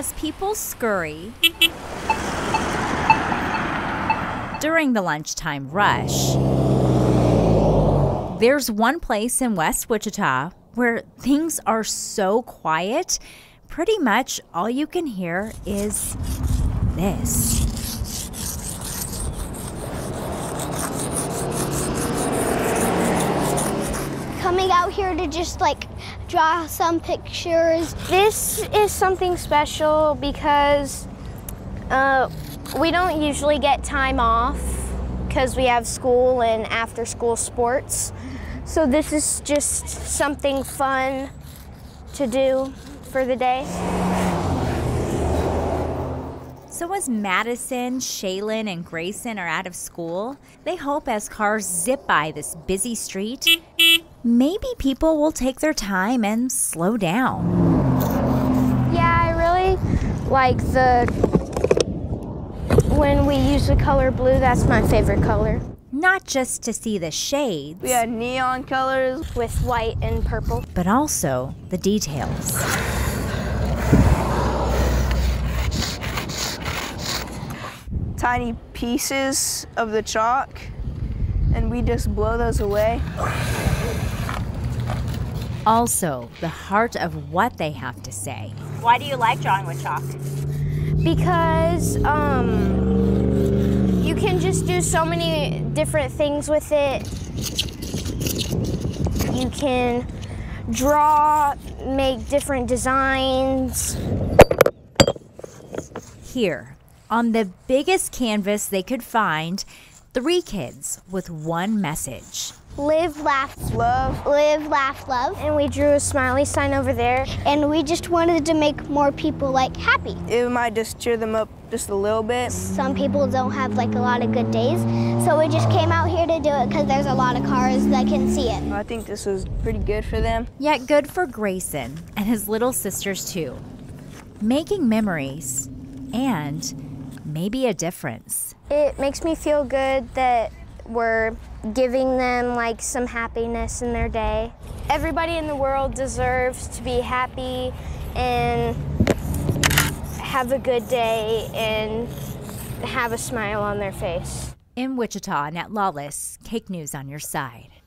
As people scurry during the lunchtime rush, there's one place in West Wichita where things are so quiet, pretty much all you can hear is this. To just like draw some pictures. This is something special because uh, we don't usually get time off because we have school and after school sports. So this is just something fun to do for the day. So, as Madison, Shaylin, and Grayson are out of school, they hope as cars zip by this busy street, maybe people will take their time and slow down. Yeah, I really like the when we use the color blue, that's my favorite color. Not just to see the shades, We had neon colors. With white and purple. but also the details. tiny pieces of the chalk and we just blow those away. Also, the heart of what they have to say. Why do you like drawing with chalk? Because um, you can just do so many different things with it. You can draw, make different designs. Here, on the biggest canvas they could find, three kids with one message. Live, laugh, Love. live, laugh, love. And we drew a smiley sign over there. And we just wanted to make more people like happy. It might just cheer them up just a little bit. Some people don't have like a lot of good days. So we just came out here to do it because there's a lot of cars that can see it. I think this was pretty good for them. Yet good for Grayson and his little sisters, too. Making memories and maybe a difference. It makes me feel good that we're giving them like some happiness in their day. Everybody in the world deserves to be happy and have a good day and have a smile on their face. In Wichita, Annette Lawless, KAKE News on your side.